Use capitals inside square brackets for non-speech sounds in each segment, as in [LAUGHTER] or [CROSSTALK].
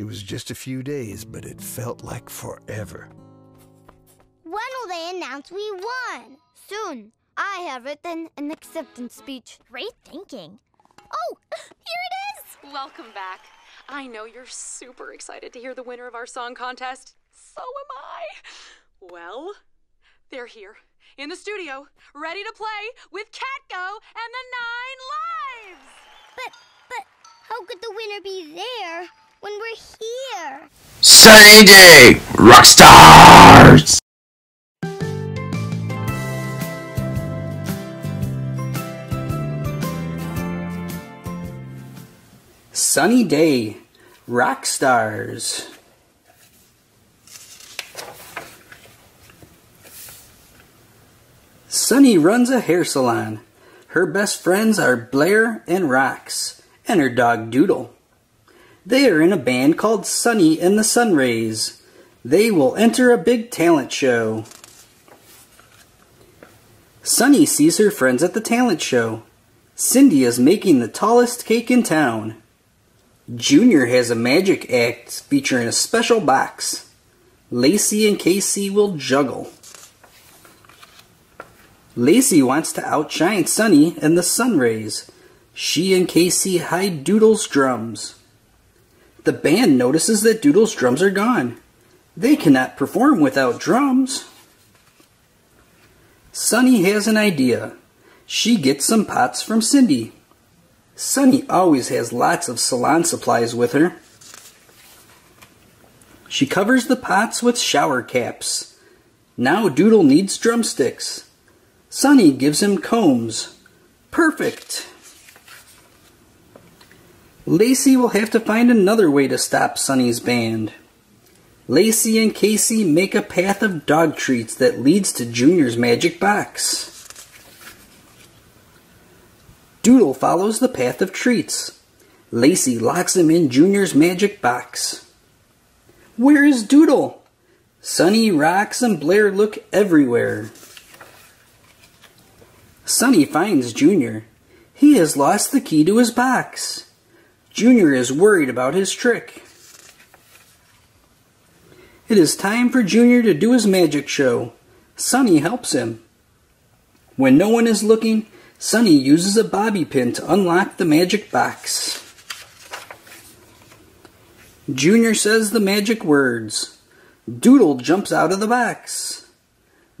It was just a few days, but it felt like forever. When will they announce we won? Soon. I have written an acceptance speech. Great thinking. Oh, [LAUGHS] here it is! Welcome back. I know you're super excited to hear the winner of our song contest. So am I. Well, they're here in the studio, ready to play with Catgo and when we're here? Sunny day, rock stars. Sunny day, rock stars. Sunny runs a hair salon. Her best friends are Blair and Rox, and her dog Doodle. They are in a band called Sunny and the Sunrays. They will enter a big talent show. Sunny sees her friends at the talent show. Cindy is making the tallest cake in town. Junior has a magic act featuring a special box. Lacey and Casey will juggle. Lacey wants to outshine Sunny and the Sunrays. She and Casey hide Doodle's drums. The band notices that Doodle's drums are gone. They cannot perform without drums. Sunny has an idea. She gets some pots from Cindy. Sunny always has lots of salon supplies with her. She covers the pots with shower caps. Now Doodle needs drumsticks. Sunny gives him combs. Perfect! Lacey will have to find another way to stop Sunny's band. Lacey and Casey make a path of dog treats that leads to Junior's magic box. Doodle follows the path of treats. Lacey locks him in Junior's magic box. Where is Doodle? Sunny, Rox, and Blair look everywhere. Sunny finds Junior. He has lost the key to his box. Junior is worried about his trick. It is time for Junior to do his magic show. Sunny helps him. When no one is looking, Sunny uses a bobby pin to unlock the magic box. Junior says the magic words. Doodle jumps out of the box.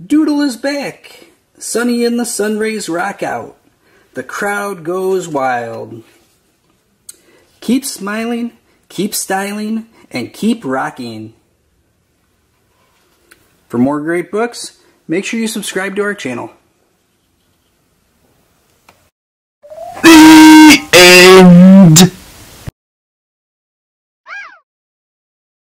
Doodle is back. Sunny and the Sunrays rock out. The crowd goes wild. Keep smiling, keep styling, and keep rocking. For more great books, make sure you subscribe to our channel.